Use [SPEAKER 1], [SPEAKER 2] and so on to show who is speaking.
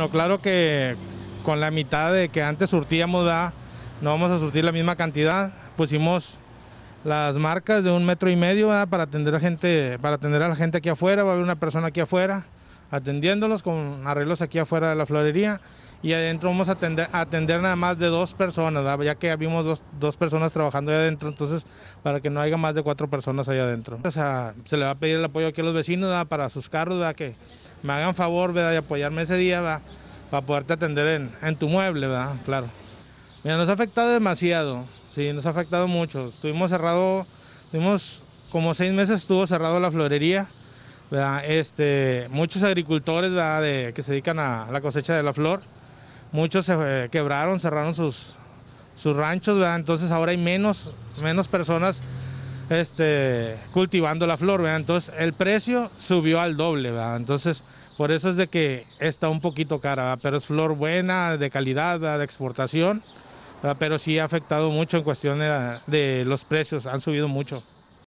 [SPEAKER 1] No, claro que con la mitad de que antes surtíamos, ¿verdad? no vamos a surtir la misma cantidad. Pusimos las marcas de un metro y medio para atender a gente, para atender a la gente aquí afuera. Va a haber una persona aquí afuera atendiéndolos con arreglos aquí afuera de la florería y adentro vamos a atender, atender nada más de dos personas, ya que habíamos dos, dos, personas trabajando ahí adentro, entonces para que no haya más de cuatro personas ahí adentro. O sea, se le va a pedir el apoyo aquí a los vecinos para sus carros, que me hagan favor ¿verdad? de apoyarme ese día ¿verdad? para poderte atender en, en tu mueble, ¿verdad? claro. Mira, nos ha afectado demasiado, sí, nos ha afectado mucho. Estuvimos cerrado, tuvimos como seis meses estuvo cerrado la florería, este, muchos agricultores De, que se dedican a la cosecha de la flor, muchos se eh, quebraron, cerraron sus, sus ranchos, entonces ahora hay menos, menos personas este, cultivando la flor, entonces el precio subió al doble, entonces por eso es de que está un poquito cara, pero es flor buena, de calidad, de exportación, pero sí ha afectado mucho en cuestión de los precios, han subido mucho.